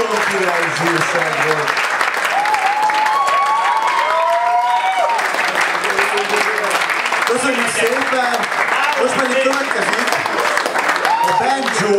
Yeah! Király zsírság. Köszönjük szépen! Most pedig következik a banjo,